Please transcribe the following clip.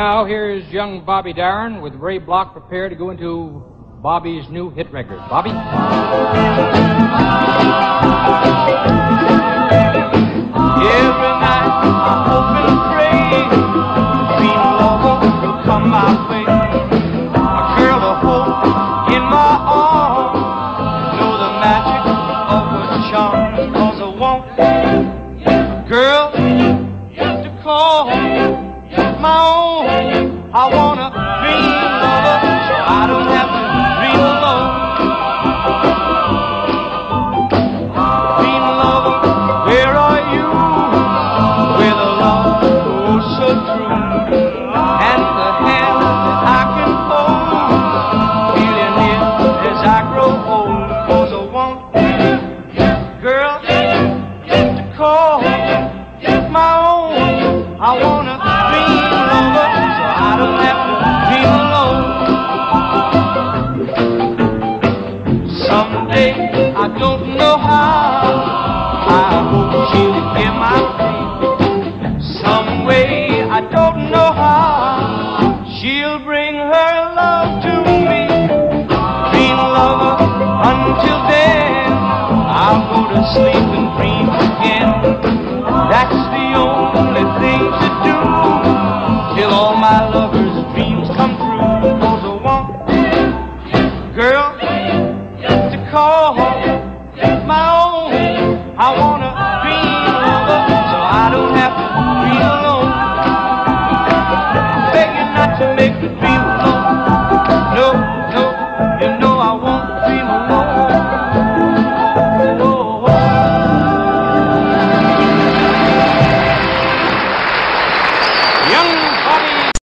Now, here's young Bobby Darin with Ray Bloch prepared to go into Bobby's new hit record. Bobby? Every night I hope and pray Dream lover will come my way A girl to hold in my arms Know the magic of her charm Cause I want a girl I want a dream lover So I don't have to dream alone. Dream lover, where are you? With a love oh so true. And the hand that I can hold. Feeling it as I grow I want girl to call don't know how. I hope she'll hear my plea. Some way, I don't know how. She'll bring her love to me. Dream lover, until then, I'll go to sleep and dream again. That's the only thing to do till all my lover's dreams come true. Cause I want girl. I wanna dream lover, so I don't have to be alone. Begging not to make me